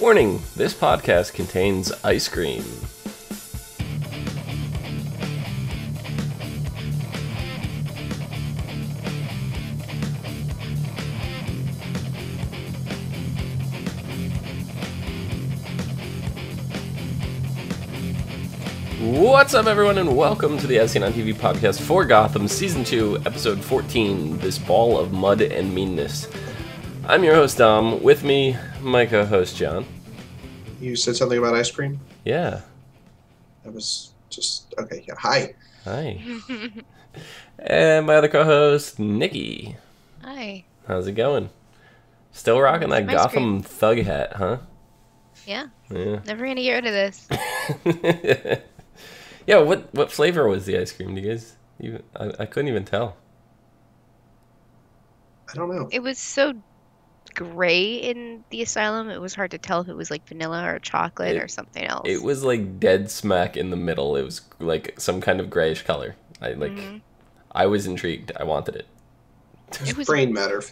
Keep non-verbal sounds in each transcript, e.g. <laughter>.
Warning this podcast contains ice cream. What's up, everyone, and welcome to the As on TV podcast for Gotham, Season 2, Episode 14 This Ball of Mud and Meanness. I'm your host, Dom. With me, my co host, John. You said something about ice cream? Yeah. That was just okay. Yeah. Hi. Hi. <laughs> and my other co host, Nikki. Hi. How's it going? Still rocking that Gotham cream. thug hat, huh? Yeah. Yeah. Never gonna get rid of this. <laughs> yeah, what what flavor was the ice cream? Do you guys even I, I couldn't even tell. I don't know. It was so gray in the asylum. It was hard to tell if it was like vanilla or chocolate It- or something else. It was like dead smack in the middle. It was like some kind of grayish color. I like Mhm. I was intrigued. I wanted it. It was brain matter.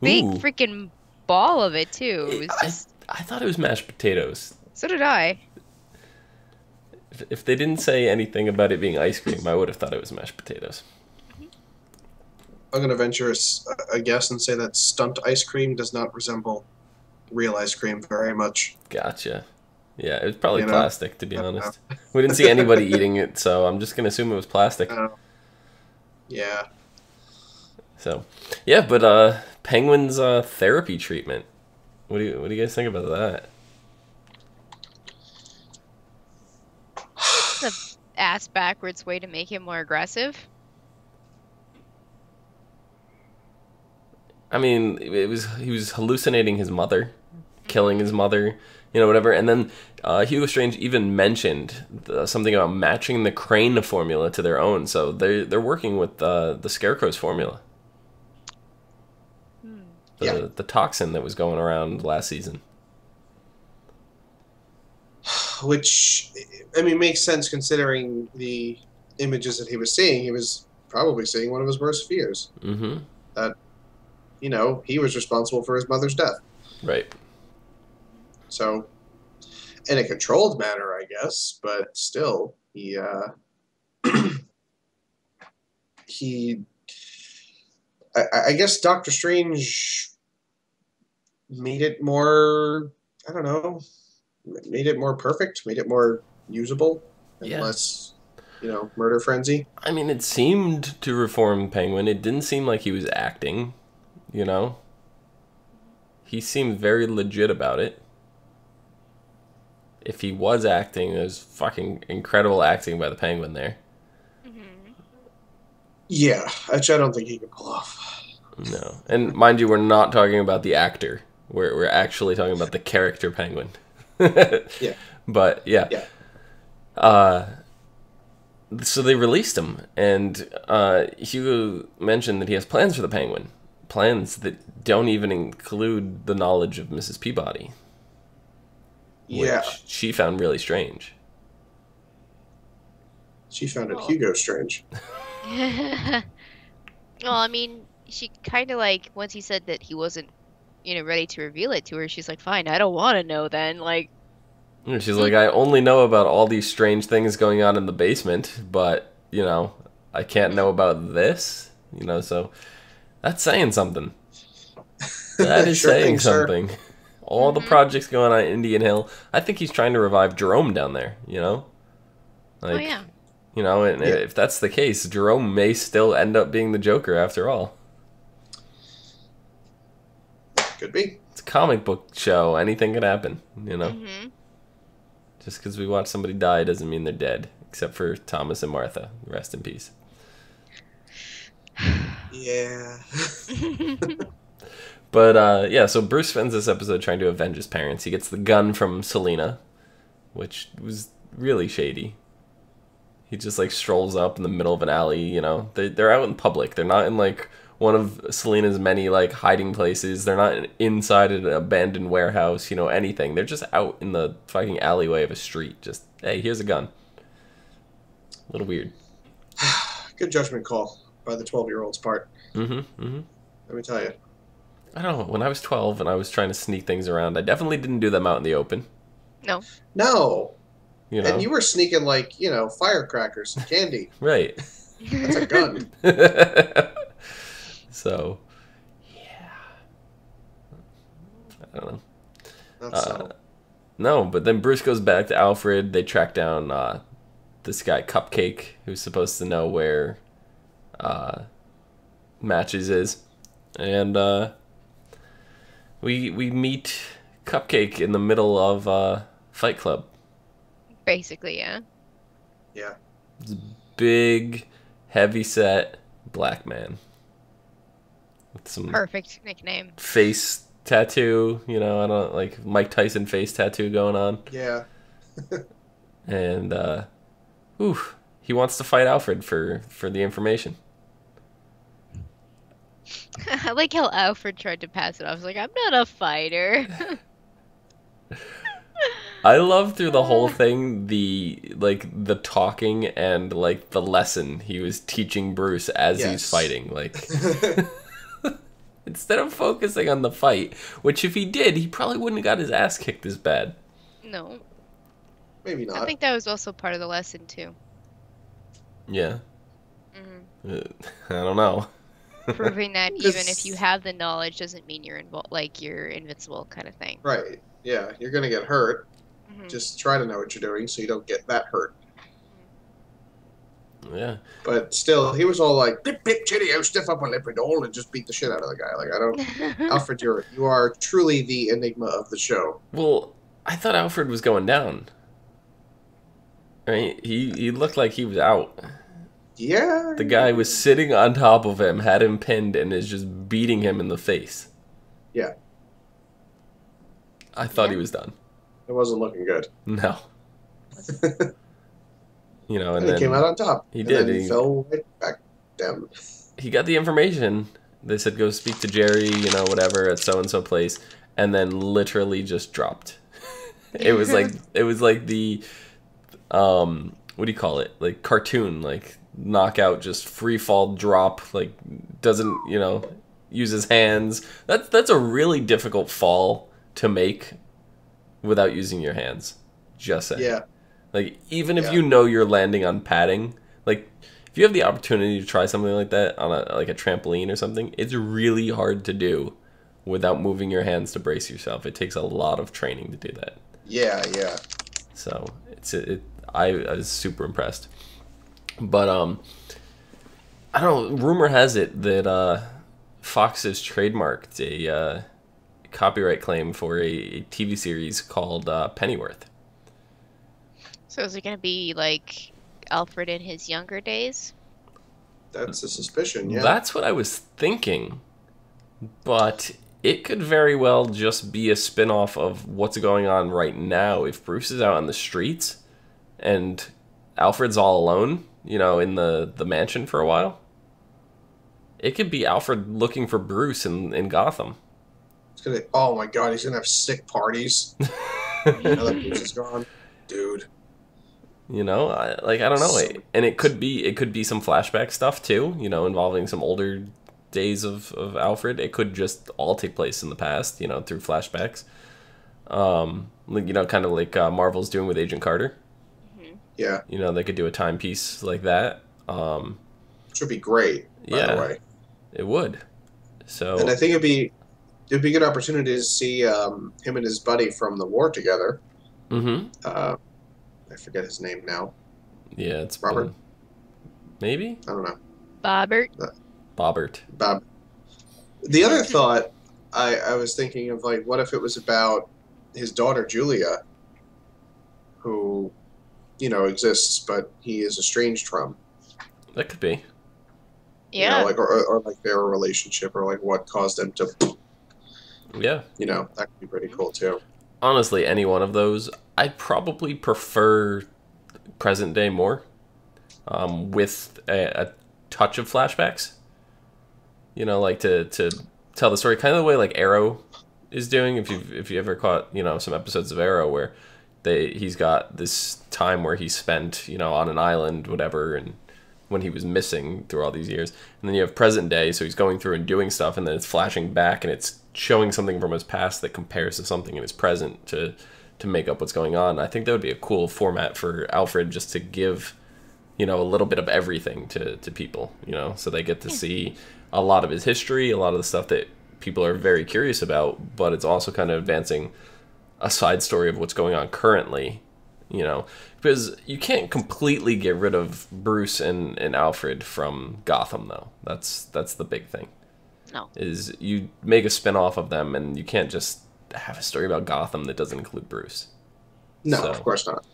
Big Ooh. freaking ball of it too. It was I, just. I thought it was mashed potatoes. So did I. If, if they didn't say anything about it being ice cream, I would have thought it was mashed potatoes. I'm gonna venture a guess and say that stunt ice cream does not resemble real ice cream very much. Gotcha. Yeah, it was probably You know? plastic to be I don't honest. We didn't see anybody eating it, so I'm just gonna assume it was plastic. Uh, yeah. So, yeah, but uh, Penguin's uh, therapy treatment. What do you What do you guys think about that? It's a ass backwards way to make him more aggressive. I mean, it was he was hallucinating his mother, killing his mother, you know, whatever. And then uh, Hugo Strange even mentioned the, something about matching the Crane formula to their own. So they they're working with uh, the Scarecrow's formula, Hmm. the, Yeah. the toxin that was going around last season. <sighs> Which, I mean, makes sense considering the images that he was seeing. He was probably seeing one of his worst fears. Mm-hmm. You know, he was responsible for his mother's death. Right. So, in a controlled manner, I guess, but still, he uh, <clears throat> he. I, I guess Doctor Strange made it more. I don't know. Made it more perfect. Made it more usable. And Yeah. less, you know, murder frenzy. I mean, it seemed to reform Penguin. It didn't seem like he was acting, you know? He seemed very legit about it. If he was acting, it was fucking incredible acting by the Penguin there. Mhm. Yeah, which I don't think he could pull off. No. And mind you, we're not talking about the actor. We're, we're actually talking about the character Penguin. <laughs> Yeah. But, yeah. Yeah. Uh, so they released him, and uh, Hugo mentioned that he has plans for the Penguin. Plans that don't even include the knowledge of Mrs. Peabody, which Yeah, she found really strange. she found it. Hugo strange. <laughs> <laughs> well, I mean, she kind of like once he said that he wasn't, you know, ready to reveal it to her. She's like, "Fine, I don't want to know." Then, like, And she's like, I only know about all these strange things going on in the basement, but, you know, I can't know about this, you know, so that's saying something. <laughs> That is Sure saying thing, sir. something. All the Mhm. projects going on at Indian Hill. I think he's trying to revive Jerome down there, you know? Like, oh yeah, You know, and Yeah. if that's the case, Jerome may still end up being the Joker after all. Could be. It's a comic book show. Anything could happen, you know? hmm Just because we watch somebody die doesn't mean they're dead, except for Thomas and Martha. Rest in peace. Yeah. <laughs> But uh, yeah, so Bruce spends this episode trying to avenge his parents. He gets the gun from Selina, which was really shady. He just like strolls up in the middle of an alley. You know, they they're out in public. They're not in like one of Selina's many like hiding places. They're not inside an abandoned warehouse. You know, anything. They're just out in the fucking alleyway of a street. Just hey, here's a gun. A little weird. <sighs> Good judgment call by the 12 year old's part. Mm-hmm. Mm-hmm. Let me tell you. I don't know. When I was 12 and I was trying to sneak things around, I definitely didn't do them out in the open. No. No, You know, and you were sneaking like you know firecrackers and candy. <laughs> right? That's a gun. <laughs> so, yeah. I don't know. That's Uh, so. No, but then Bruce goes back to Alfred. They track down uh, this guy Cupcake, who's supposed to know where uh, Matches is, and uh, we we meet Cupcake in the middle of uh, Fight Club. Basically, yeah. Yeah. Big, heavy set black man with some Perfect nickname. face tattoo. You know, I don't like Mike Tyson face tattoo going on. Yeah. <laughs> and uh ooh, he wants to fight Alfred for for the information. <laughs> I like how Alfred tried to pass it off. I was like, I'm not a fighter. <laughs> I love through the whole <laughs> thing the like the talking and like the lesson he was teaching Bruce as he's fighting. Like instead of focusing on the fight, which if he did, he probably wouldn't have got his ass kicked as bad. no. Maybe not. I think that was also part of the lesson, too. Yeah. hmm Uh, <laughs> I don't know. <laughs> Proving that even if you have the knowledge doesn't mean you're invol- like you're invincible kind of thing. Right. Yeah. You're gonna get hurt. Mhm. Just try to know what you're doing so you don't get that hurt. Yeah. But still, he was all like, "Pip pip chitty, stiff up a lip and all," and just beat the shit out of the guy. Like I don't. <laughs> Alfred, you're you are truly the enigma of the show. Well, I thought Alfred was going down. Right? He he looked like he was out. Yeah. The guy was sitting on top of him, had him pinned, and is just beating him in the face. Yeah. I thought he was done. It wasn't looking good. No. <laughs> you know, and And, he came out on top. he and did, Then he- he fell right back down. he got the information. They said go speak to Jerry, you know, whatever, at so and so place, and then literally just dropped. <laughs> it was like <laughs> it was like the um what do you call it? Like cartoon, like knockout, just free fall drop, like doesn't, you know, use his hands. That's that's a really difficult fall to make without using your hands. Just saying. Yeah. Like even if Yeah. you know you're landing on padding, like if you have the opportunity to try something like that on a like a trampoline or something, it's really hard to do without moving your hands to brace yourself. It takes a lot of training to do that. Yeah. Yeah. So it's it. I, I was super impressed. But um, I don't know. Rumor has it that uh, Fox has trademarked a uh, copyright claim for a, a TV series called uh, Pennyworth. So is it gonna be like Alfred in his younger days? That's a suspicion. Yeah. That's what I was thinking. But it could very well just be a spin-off of what's going on right now if Bruce is out on the streets and Alfred's all alone, you know, in the, the mansion for a while. It could be Alfred looking for Bruce in, in Gotham. It's gonna. Oh my god, he's gonna have sick parties. <laughs> now that Bruce is gone, dude. You know, I, like I don't know, and it could be it could be some flashback stuff too. You know, involving some older days of of Alfred. It could just all take place in the past. You know, through flashbacks. Um, you know, kind of like uh, Marvel's doing with Agent Carter. Yeah, You know, they could do a timepiece like that. Um, which would be great. By Yeah. the way, it would. So and I think it'd be it'd be a good opportunity to see um, him and his buddy from the war together. Mm-hmm. Uh, I forget his name now. yeah, it's Robert? been- maybe I don't know. Bobbert. Bobbert. Bob. The other thought I, I was thinking of like, what if it was about his daughter Julia, who, you know, exists, but he is estranged from. That could be. You Yeah. know, like or, or, or like their relationship, or like what caused them to, Yeah. you know, that could be pretty cool too. honestly any one of those i'd probably prefer present day more um, with a, a touch of flashbacks you know like to to tell the story kind of the way like arrow is doing if you if you ever caught you know some episodes of arrow where they he's got this time where he spent you know on an island whatever and when he was missing through all these years. And then you have present day, so he's going through and doing stuff, and then it's flashing back and it's showing something from his past that compares to something in his present to to make up what's going on. I think that would be a cool format for Alfred just to give, you know, a little bit of everything to to people, you know, so they get to see a lot of his history, a lot of the stuff that people are very curious about, but it's also kind of advancing a side story of what's going on currently you know because you can't completely get rid of bruce and, and alfred from gotham though that's that's the big thing No. is you make a spin-off of them and you can't just have a story about gotham that doesn't include bruce No, So- of course not.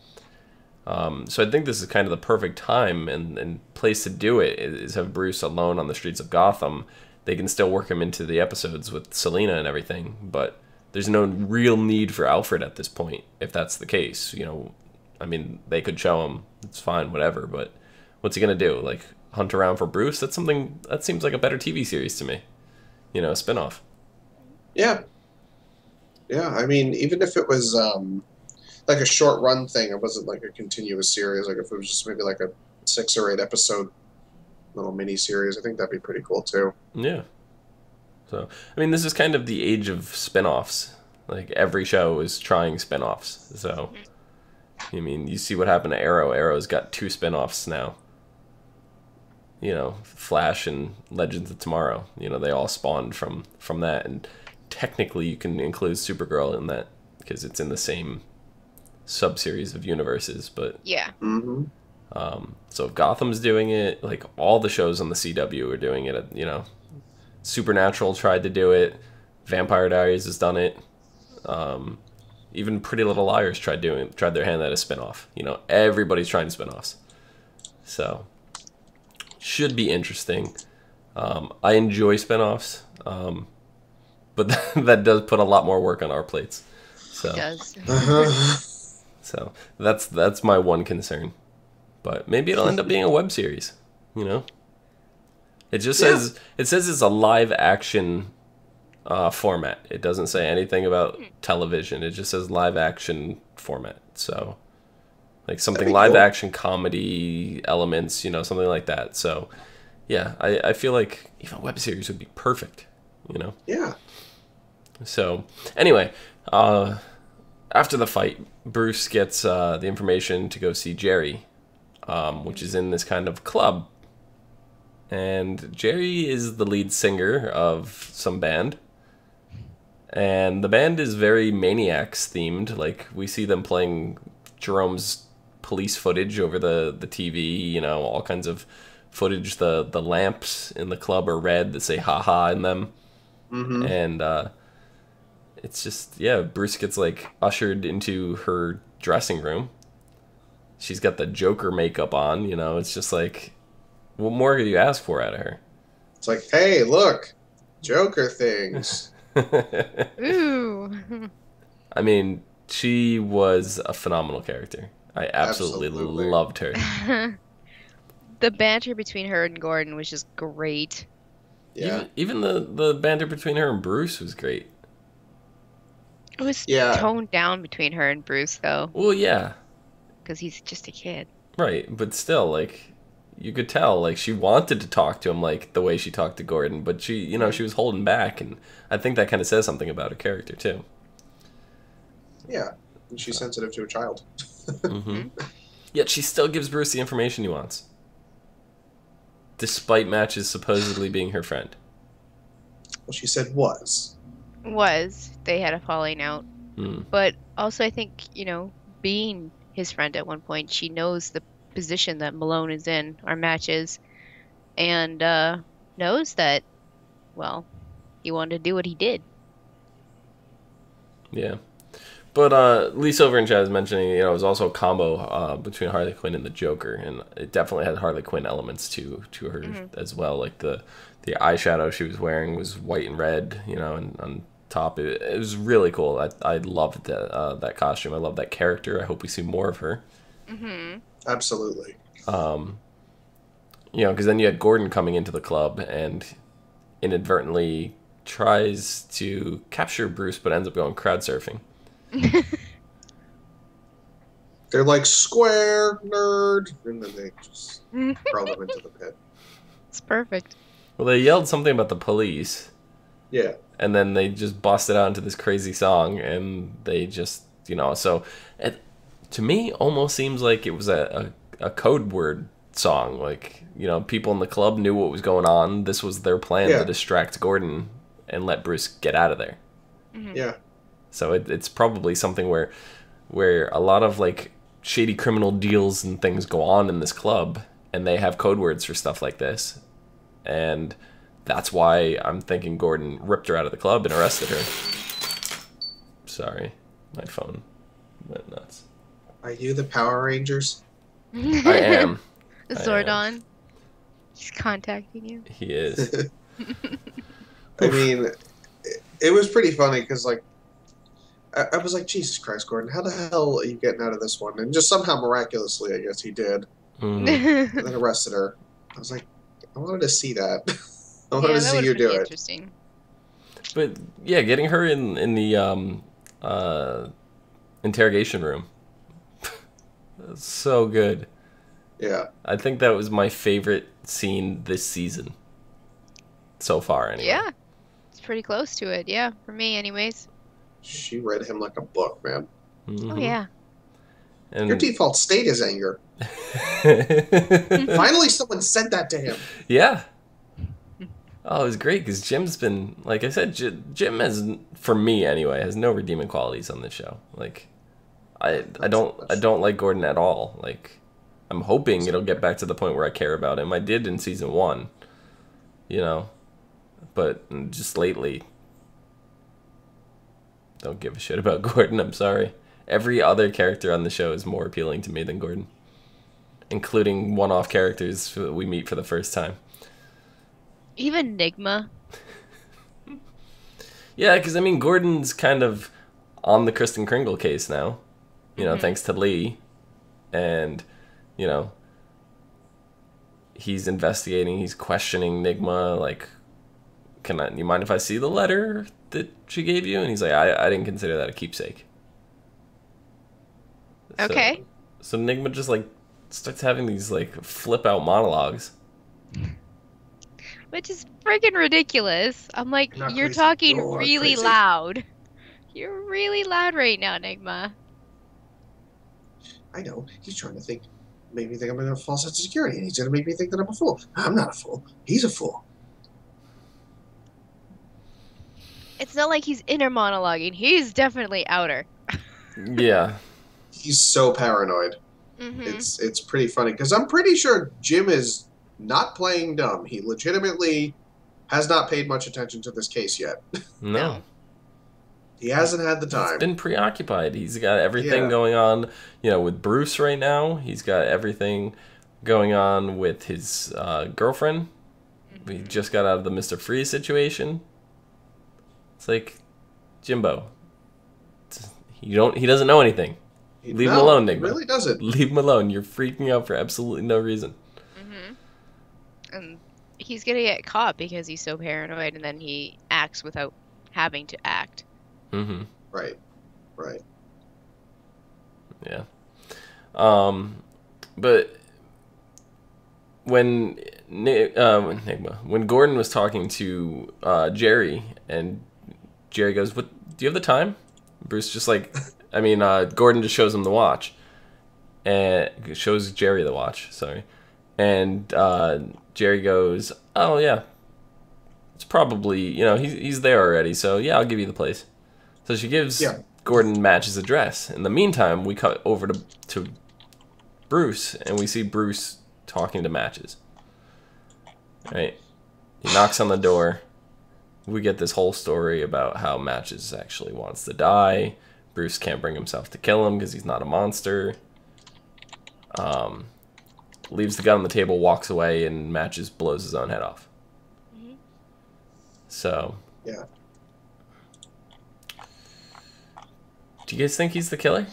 um, so I think this is kind of the perfect time and, and place to do it is have Bruce alone on the streets of Gotham. They can still work him into the episodes with Selina and everything, but there's no real need for Alfred at this point, if that's the case. You know, I mean, they could show him, it's fine, whatever, but what's he going to do? Like, hunt around for Bruce? That's something, that seems like a better TV series to me. You know, a spin off. Yeah. Yeah, I mean, even if it was um, like a short run thing, it wasn't like a continuous series. Like if it was just maybe like a six or eight episode little mini series, I think that'd be pretty cool too. Yeah. So, I mean, this is kind of the age of spin-offs. Like every show is trying spin-offs. So, I mean, you see what happened to Arrow. Arrow's got two spin-offs now. You know, Flash and Legends of Tomorrow. You know, they all spawned from from that and technically you can include Supergirl in that because it's in the same sub-series of universes, but Yeah. Mm-hmm. um, so if Gotham's doing it, like all the shows on the CW are doing it. You know, Supernatural tried to do it. Vampire Diaries has done it. Um, even Pretty Little Liars tried doing tried their hand at a spinoff. You know, everybody's trying spinoffs. So should be interesting. Um, I enjoy spinoffs, um, but <laughs> that does put a lot more work on our plates. So It does. Uh-huh. so that's that's my one concern. But maybe it'll end up being a web series, you know? It just Yeah. says it says it's a live action uh, format. It doesn't say anything about television. It just says live action format. So like something live cool. action comedy elements, you know, something like that. So yeah, I, I feel like even a web series would be perfect, you know? yeah. So, anyway, uh, after the fight, Bruce gets uh, the information to go see Jerry, um, which is in this kind of club. And Jerry is the lead singer of some band. And the band is very Maniax themed. Like, we see them playing Jerome's police footage over the, the TV, you know, all kinds of footage. The, the lamps in the club are red that say haha in them Mm-hmm. and uh, it's just yeah bruce gets like ushered into her dressing room she's got the joker makeup on you know it's just like what more could you ask for out of her It's like, hey, look, Joker things. <laughs> Ooh. i mean she was a phenomenal character i absolutely, Absolutely. loved her <laughs> the banter between her and Gordon was just great. Yeah. even, even the the banter between her and bruce was great It was Yeah. toned down between her and Bruce though, well yeah because he's just a kid. right but still like you could tell like she wanted to talk to him like the way she talked to gordon but she you know she was holding back and i think that kind of says something about her character too Yeah. And she's sensitive to a child. hmm <laughs> Yet she still gives Bruce the information he wants. Despite Matches supposedly being her friend. Well, she said was. Was they had a falling out, Hmm. but also I think you know being his friend at one point, she knows the position that Malone is in, or matches, and uh, knows that, well, he wanted to do what he did. Yeah. But uh, Lee Silver and Chaz mentioning, you know, it was also a combo uh, between Harley Quinn and the Joker, and it definitely had Harley Quinn elements to to her as well. Like the the eyeshadow she was wearing was white and red, you know, and on top it, it was really cool. I I loved that uh, that costume. I love that character. I hope we see more of her. Mm-hmm. Absolutely. um, you know, because then you had Gordon coming into the club and inadvertently tries to capture Bruce, but ends up going crowd surfing. <laughs> They're like square nerd, and then they just <laughs> throw them into the pit. It's perfect. Well, they yelled something about the police, Yeah, and then they just busted out into this crazy song, and they just, you know, so it, to me, almost seems like it was a, a, a code word song. Like, you know, people in the club knew what was going on. This was their plan Yeah. to distract Gordon and let Bruce get out of there. Mm-hmm. yeah. So it, it's probably something where where a lot of like shady criminal deals and things go on in this club and they have code words for stuff like this. And that's why I'm thinking Gordon ripped her out of the club and arrested her. Sorry, my phone went nuts. Are you the Power Rangers? I am. <laughs> I am. Zordon. He's contacting you. He is. <laughs> I <laughs> mean, it, it was pretty funny because like. I, I was like, Jesus Christ, Gordon, how the hell are you getting out of this one? And just somehow miraculously, I guess he did. Mhm. And then arrested her. I was like, I wanted to see that. I yeah, wanted to see you do it. Interesting. But yeah, getting her in in the um uh interrogation room. That's so good. Yeah. I think that was my favorite scene this season. So far, anyway. Yeah. It's pretty close to it. Yeah, for me, anyways. She read him like a book, man. Oh Mhm. yeah. And Your default state is anger. Mm-hmm. <laughs> Finally, someone said that to him. yeah. Oh, it was great because Jim's been, like I said, J- Jim has, for me anyway, has no redeeming qualities on this show. Like, I, I don't, I don't like Gordon at all. Like, I'm hoping it'll get back to the point where I care about him. I did in season one, you know, but just lately, don't give a shit about <laughs> Gordon. I'm sorry. Every other character on the show is more appealing to me than Gordon, including one-off characters that we meet for the first time. Even Nygma. <laughs> Yeah, because I mean, Gordon's kind of on the Kristen Kringle case now, you know, Mhm. thanks to Lee, and you know, he's investigating, he's questioning Nygma, like, can I? You mind if I see the letter that she gave you? And he's like, I, I didn't consider that a keepsake. Okay. So, Nygma just like starts having these like flip out monologues. Which is friggin' ridiculous. I'm like, You're you're talking really crazy. loud. You're really loud right now, Nygma. I know. He's trying to think. Make me think I'm in a false sense of security, and he's going to make me think that I'm a fool. I'm not a fool. He's a fool. It's not like he's inner monologuing. He's definitely outer. <laughs> Yeah. He's so paranoid. hmm It's it's pretty funny because I'm pretty sure Jim is not playing dumb. He legitimately has not paid much attention to this case yet. No. No. He hasn't had the He's time. been preoccupied. He's got everything Yeah. going on, you know, with Bruce right now. He's got everything going on with his uh, girlfriend. We just got out of the Mr. Freeze situation. It's like Jimbo. It's- You don't. He doesn't know anything. He- leave him alone, he Nygma. Really doesn't. Leave him alone. You're freaking out for absolutely no reason. hmm And he's gonna get caught because he's so paranoid, and then he acts without having to act. Mm-hmm. Right. Right. Yeah. Um, but when uh, when Nygma, when Gordon was talking to uh, Jerry, and Jerry goes, "What? Do you have the time?" Bruce just like, <laughs> I mean, uh, Gordon just shows him the watch, and shows Jerry the watch. Sorry, and uh, Jerry goes, "Oh yeah, it's probably you know he's he's there already. So yeah, I'll give you the place." So she gives Yeah. Gordon Match's address. In the meantime, we cut over to to Bruce, and we see Bruce talking to Matches. Right? He knocks on the door. We get this whole story about how Matches actually wants to die. Bruce can't bring himself to kill him because he's not a monster. Um, leaves the gun on the table, walks away, and Matches blows his own head off. Mhm. So, Yeah. Do you guys think he's the killer?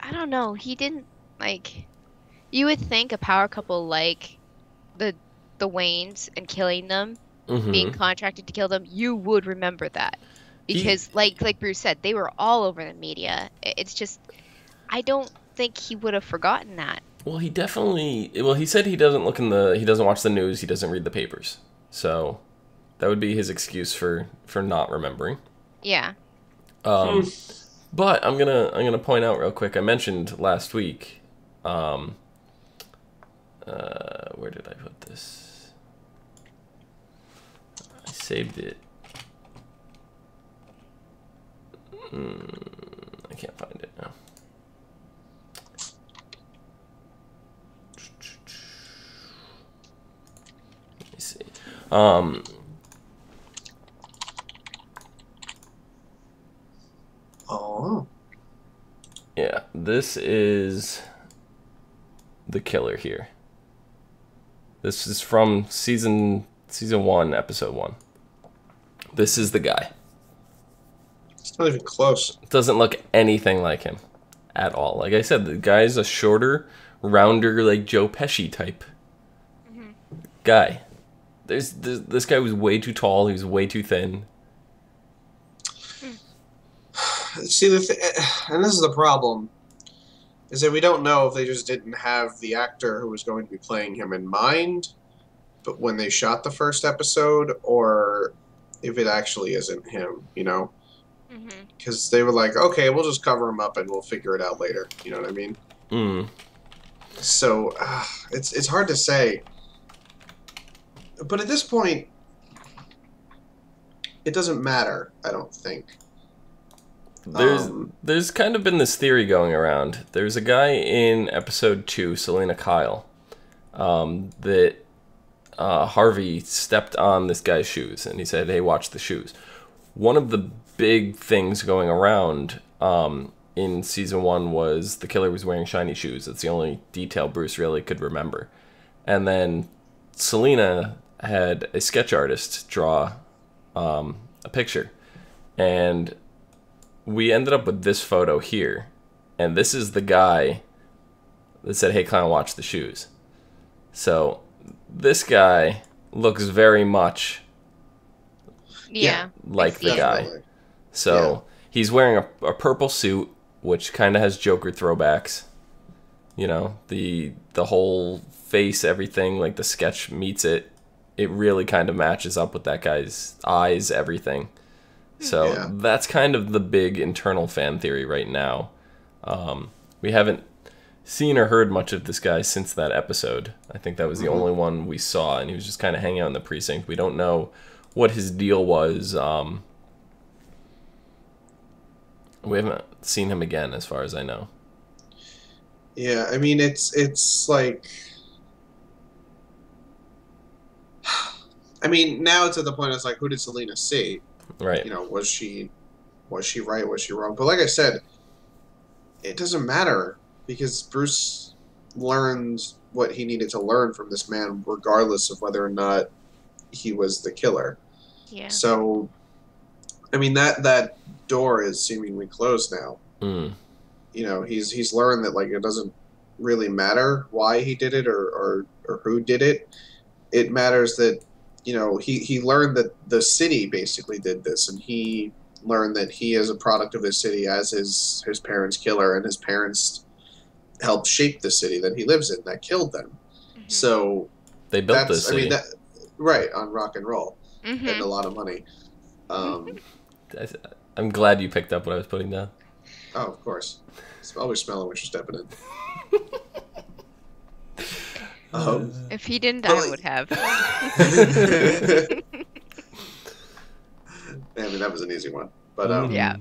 I don't know. He didn't like. You would think a power couple like the the Waynes and killing them, Mm-hmm. being contracted to kill them, you would remember that He- because, like like Bruce said, they were all over the media. It's just I don't think he would have forgotten that. Well, he definitely. Well, he said he doesn't look in the. He doesn't watch the news. He doesn't read the papers. So, that would be his excuse for for not remembering. Yeah. Um, but I'm gonna I'm gonna point out real quick. I mentioned last week. Um, uh, where did I put this? I saved it. Mm, I can't find it now. Let me see. Um, Oh. Yeah, this is the killer here. This is from season season 1, episode 1. This is the guy. It's not even close. Doesn't look anything like him at all. Like I said, the guy's a shorter, rounder like Joe Pesci type mm-hmm. guy. There's, there's this guy was way too tall, he was way too thin. See the th- and this is the problem, is that we don't know if they just didn't have the actor who was going to be playing him in mind, but when they shot the first episode, or if it actually isn't him, you know, hmm because they were like, okay, we'll just cover him up and we'll figure it out later. You know what I mean? Mm. So uh, it's it's hard to say. But at this point, it doesn't matter. I don't think. There's Um, there's kind of been this theory going around. There's a guy in episode two, Selina Kyle, um, that uh, Harvey stepped on this guy's shoes and he said, "Hey, watch the shoes." One of the big things going around um, in season one was the killer was wearing shiny shoes. That's the only detail Bruce really could remember. And then Selina had a sketch artist draw um, a picture, and we ended up with this photo here, and this is the guy that said, "Hey, clown, watch the shoes." So this guy looks very much Yeah. like the guy. Definitely. So he's wearing a, a purple suit, which kind of has Joker throwbacks. You know, the the whole face, everything, like the sketch meets it. It really kind of matches up with that guy's eyes, everything. So Yeah. that's kind of the big internal fan theory right now. Um, we haven't seen or heard much of this guy since that episode. I think that was the Mhm. only one we saw, and he was just kind of hanging out in the precinct. We don't know what his deal was. Um, we haven't seen him again, as far as I know. Yeah, I mean it's it's like <sighs> I mean now it's at the point it's like who did Selina see? Right. You know, was she was she right, was she wrong? But like I said, it doesn't matter because Bruce learned what he needed to learn from this man regardless of whether or not he was the killer. Yeah. So I mean that that door is seemingly closed now Mm. you know he's he's learned that like it doesn't really matter why he did it or or, or who did it it matters that you know he he learned that the city basically did this and he learned that he is a product of his city as his his parents killer and his parents helped shape the city that he lives in that killed them Mhm. so They built that's this i mean that right on rock and roll Mhm. and a lot of money um <laughs> I, I'm glad you picked up what I was putting down. oh of course it's always smelling what you're stepping in <laughs> um, If he didn't, Well, I would have. <laughs> <laughs> I mean, that was an easy one. But um, Yeah.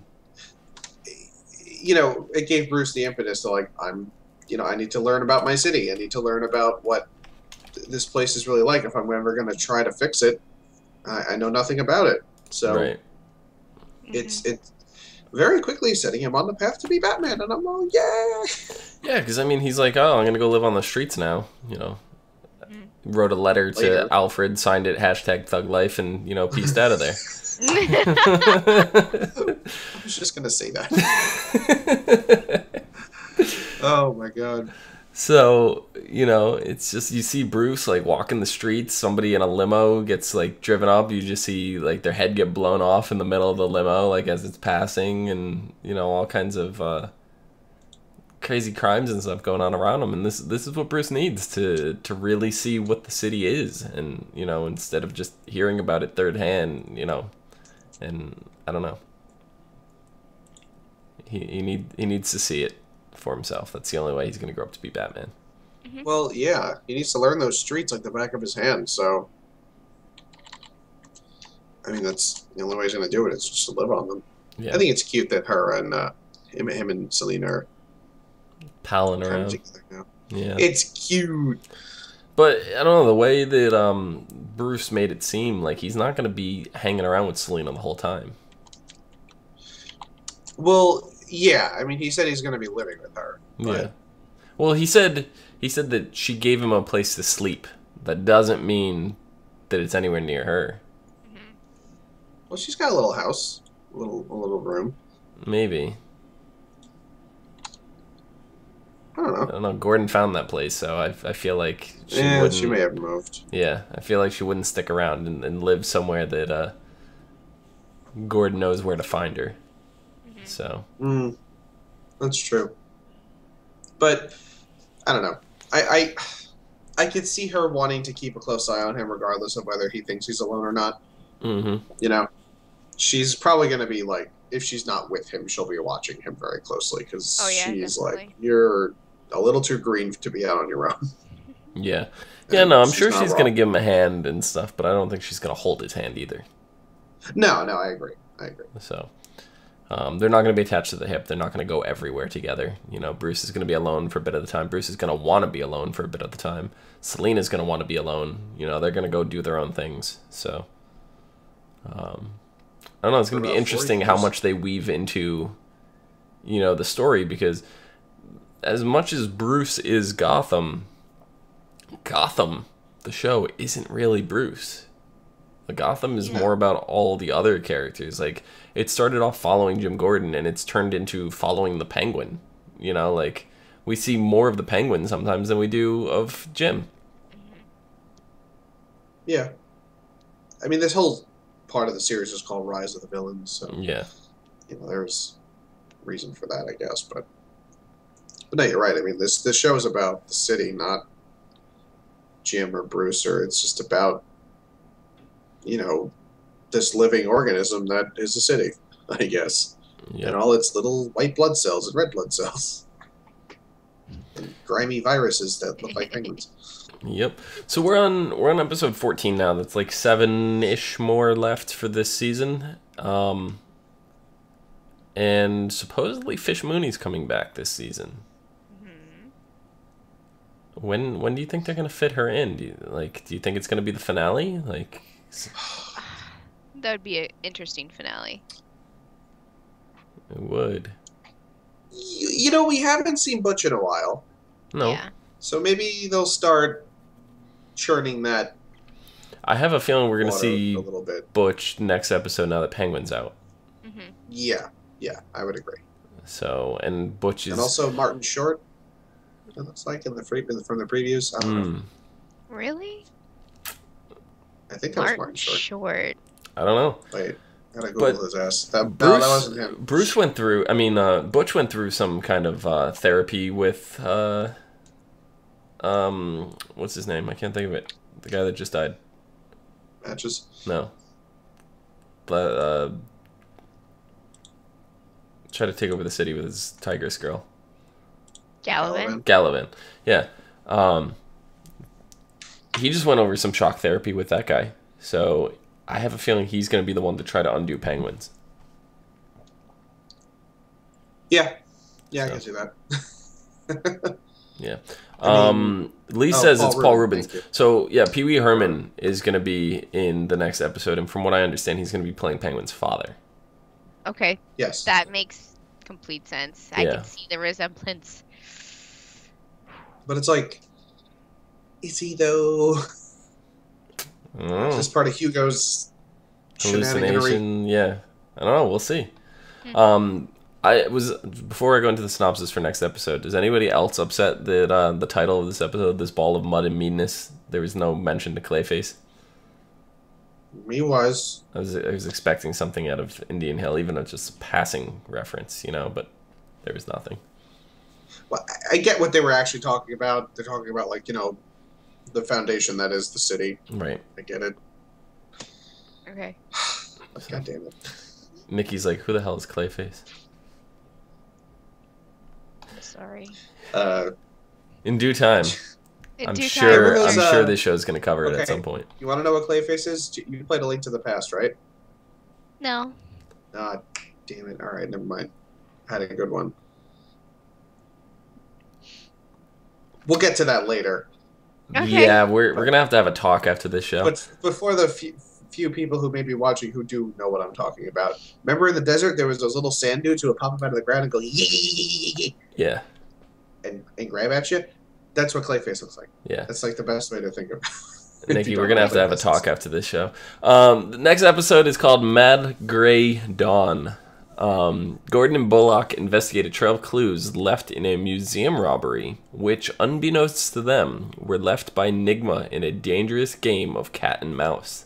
you know, it gave Bruce the impetus to like, I'm, you know, I need to learn about my city. I need to learn about what th- this place is really like. If I'm ever going to try to fix it, I, I know nothing about it. So right. it's it's very quickly setting him on the path to be Batman, and I'm all yeah. Yeah, because I mean, he's like, oh, I'm gonna go live on the streets now. You know, Mm. wrote a letter to Later. Alfred, signed it hashtag Thug Life, and you know, pieced out of there. <laughs> <laughs> I was just gonna say that. <laughs> oh my god. So you know, it's just you see Bruce like walking the streets. Somebody in a limo gets like driven up. You just see like their head get blown off in the middle of the limo, like as it's passing, and you know all kinds of uh, crazy crimes and stuff going on around him, and this this is what Bruce needs to to really see what the city is, and you know, instead of just hearing about it third hand, you know, and I don't know. He he need he needs to see it for himself. That's the only way he's gonna grow up to be Batman. Well, yeah, he needs to learn those streets like the back of his hand. So, I mean, that's the only way he's going to do it is just to live on them. Yeah, I think it's cute that her and uh, him, him and Selina are palling kind of around. together now. Yeah, It's cute. but I don't know the way that um Bruce made it seem like he's not gonna be hanging around with Selina the whole time. Well, yeah. I mean, he said he's going to be living with her. but- Yeah. Well, he said he said that she gave him a place to sleep. That doesn't mean that it's anywhere near her. Well, she's got a little house, a little, a little room. Maybe. I don't know. I don't know. Gordon found that place, so I, I feel like she yeah, wouldn't. she may have moved. Yeah, I feel like she wouldn't stick around and, and live somewhere that uh, Gordon knows where to find her. So Mm, that's true. But I don't know. I, I I could see her wanting to keep a close eye on him, regardless of whether he thinks he's alone or not. Mm-hmm. You know, she's probably going to be like, if she's not with him, she'll be watching him very closely because Oh, yeah, she's like, you're a little too green to be out on your own. <laughs> Yeah. <laughs> Yeah, no, I'm sure she's gonna give him a hand and stuff, but I don't think she's gonna hold his hand either. No, no, I agree. I agree. So um, they're not going to be attached to the hip. They're not going to go everywhere together. You know, Bruce is going to be alone for a bit of the time. Bruce is going to want to be alone for a bit of the time. Selina's going to want to be alone. You know, they're going to go do their own things. So um, I don't know. It's going to be interesting how much they weave into, you know, the story because as much as Bruce is Gotham, Gotham, the show, isn't really Bruce. The Gotham is Yeah. more about all the other characters. Like it started off following Jim Gordon and it's turned into following the Penguin. You know, like we see more of the Penguin sometimes than we do of Jim. Yeah. I mean, this whole part of the series is called Rise of the Villains, so Yeah. you know, there's reason for that, I guess. But but no, you're right. I mean, this this show is about the city, not Jim or Bruce, or it's just about you know this living organism that is a city, <laughs> I guess, and all its little white blood cells and red blood cells. And grimy viruses that look like penguins. Yep. So we're on we're on episode 14 now. That's like 7ish more left for this season. Um and supposedly Fish Mooney's coming back this season. When when do you think they're gonna fit her in? Do you, like, do you think it's gonna be the finale? Like, s- <sighs> That would be an interesting finale. it would. You, you know, we haven't seen Butch in a while, No, Yeah. so maybe they'll start churning that I have a feeling we're gonna see a little bit. Butch next episode now that Penguin's out. hmm Yeah, yeah, I would agree. So, and Butch is. And also Martin Short. It looks like in the free from the previews. I don't know. Hmm, Really? I think that was Martin Martin Short. Short. I don't know. Wait, gotta Google But his ass. That, no, Bruce, that wasn't him. Bruce went through. I mean, uh, Butch went through some kind of uh, therapy with. Uh, um, what's his name? I can't think of it. The guy that just died. matches. No. But uh, try to take over the city with his tigress girl, Gallivan. Galavan. Yeah. Um, he just went over some shock therapy with that guy. So I have a feeling he's going to be the one to try to undo penguins. Yeah, yeah, I can see that. <laughs> Yeah. Um, Lee Oh, says Paul it's Paul Reubens. So yeah, Pee Wee Herman is going to be in the next episode, and from what I understand, he's going to be playing Penguin's father. Okay, Yes. that makes complete sense. I can see the resemblance. but it's like, is he though? I don't. Is this part of Hugo's hallucination. Yeah, I don't know. We'll see. Hmm. Um, I was before I go into the synopsis for next episode. Is anybody else upset that uh, the title of this episode, "This Ball of Mud and Meanness," there was no mention to Clayface? Me was. I was I was expecting something out of Indian Hill, even if it's just a passing reference, you know, but there was nothing. Well, I get what they were actually talking about. They're talking about like you know, the foundation that is the city. Right. I get it. Okay. <sighs> God damn it. Nikki's like, who the hell is Clayface? I'm sorry. Uh, In due time. In I'm due sure. time, Remember I'm those, sure uh, this show's gonna cover it at some point. you want to know what Clayface is? You played A Link to the Past, right? No. Ah, damn it. All right, never mind. I had a good one. We'll get to that later. Okay. Yeah, we're we're gonna have to have a talk after this show. But before the few, few people who may be watching who do know what I'm talking about, remember in the desert there was those little sand dudes who would pop up out of the ground and go yeah, and, and grab at you? That's what Clayface looks like. yeah. That's like the best way to think of. if Nikki, you <laughs> we're don't gonna know have to what have a this talk is. after this show. Um, the next episode is called Mad Gray Dawn. Um, Gordon and Bullock investigate a trail of clues left in a museum robbery, which, unbeknownst to them, were left by Nygma in a dangerous game of cat and mouse.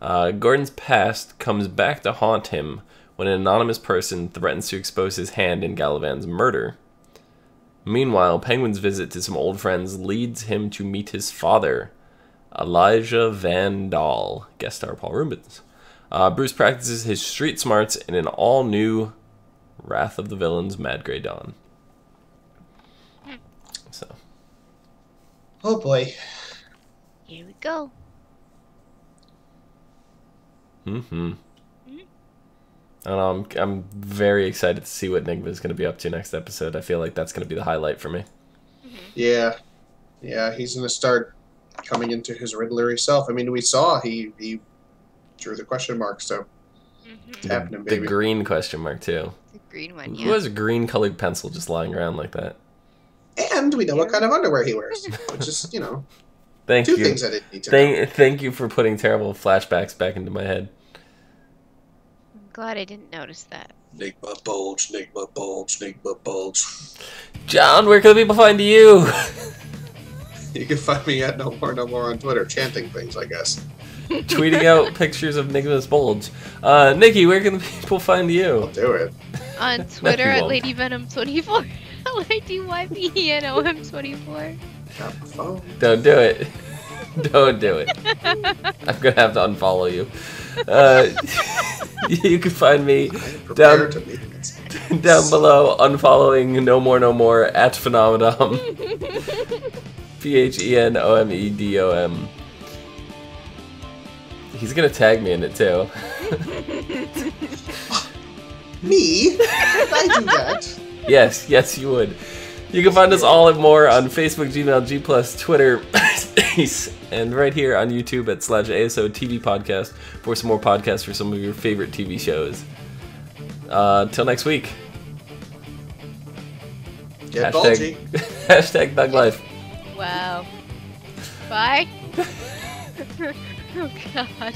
Uh, Gordon's past comes back to haunt him when an anonymous person threatens to expose his hand in Galavan's murder. Meanwhile, Penguin's visit to some old friends leads him to meet his father, Elijah Van Dahl, guest star Paul Reubens. Uh, Bruce practices his street smarts in an all new Wrath of the Villains Mad Grey Dawn. So, Oh boy. Here we go. Mm hmm. I know, I'm, I'm very excited to see what Nygma's going to be up to next episode. I feel like that's going to be the highlight for me. Yeah, yeah, he's gonna start coming into his Riddlery self. I mean, we saw he he drew the question mark, so Mm-hmm. it's happening, The green question mark, too. The green one, Who yeah. has a green colored pencil just lying around like that? and we know what kind of underwear he wears, <laughs> which is you know Thank two you. things I didn't need to know. Thank, thank you for putting terrible flashbacks back into my head. I'm glad I didn't notice that. Nygma bulge, Nygma bulge, Nygma bulge. John, where can the people find you? <laughs> You can find me at no more no more on Twitter, chanting things, I guess. <laughs> Tweeting out pictures of Nicholas Bulge. Uh, Nikki, where can the people find I'll you? do it. On <laughs> Twitter at won't. LadyVenom24. L-A-D-Y-V-E-N-O-M-24. Got my phone. Don't do it. <laughs> Don't do it. I'm gonna have to unfollow you. Uh, you can find me I am prepared Down- to meet against down below, unfollowing No More No More at Phenomedom. P H E N O M E D O M. He's gonna tag me in it too. <laughs> Me? Did I do that? Yes, yes, you would. You can find us all and more on Facebook, Gmail, G Twitter, <coughs> and right here on YouTube at slash ASO TV Podcast for some more podcasts for some of your favorite TV shows. Uh, till next week. Get bulgy. <laughs> hashtag Thug Life. Wow. Bye. <laughs> <laughs> oh, God.